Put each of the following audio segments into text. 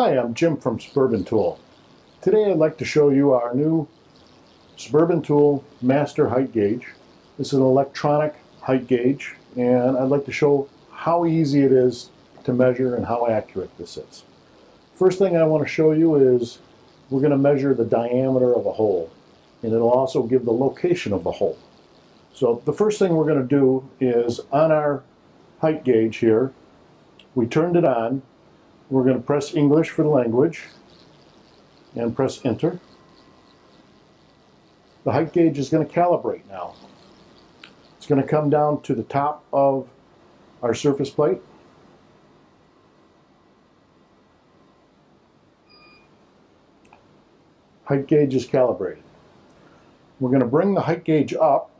Hi, I'm Jim from Suburban Tool. Today I'd like to show you our new Suburban Tool Master Height Gauge. This is an electronic height gauge and I'd like to show how easy it is to measure and how accurate this is. First thing I want to show you is we're going to measure the diameter of a hole and it'll also give the location of the hole. So the first thing we're going to do is on our height gauge here, we turned it on we're going to press English for the language and press enter. The height gauge is going to calibrate now. It's going to come down to the top of our surface plate. Height gauge is calibrated. We're going to bring the height gauge up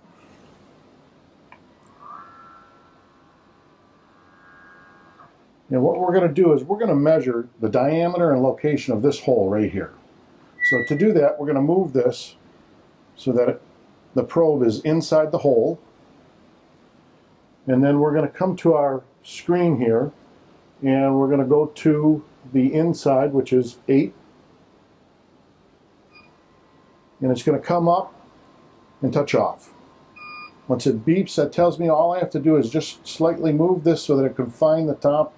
And what we're going to do is we're going to measure the diameter and location of this hole right here. So to do that, we're going to move this so that it, the probe is inside the hole. And then we're going to come to our screen here and we're going to go to the inside, which is 8. And it's going to come up and touch off. Once it beeps, that tells me all I have to do is just slightly move this so that it can find the top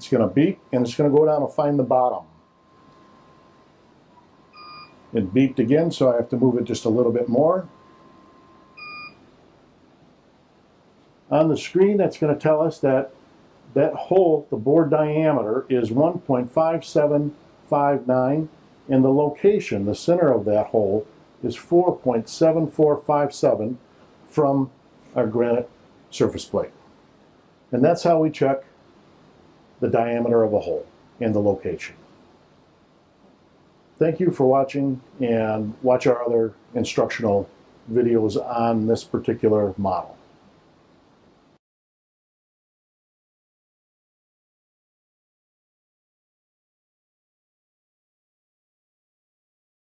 it's going to beep and it's going to go down and find the bottom. It beeped again, so I have to move it just a little bit more. On the screen, that's going to tell us that that hole, the bore diameter, is 1.5759, and the location, the center of that hole, is 4.7457 from our granite surface plate. And that's how we check the diameter of a hole and the location. Thank you for watching and watch our other instructional videos on this particular model.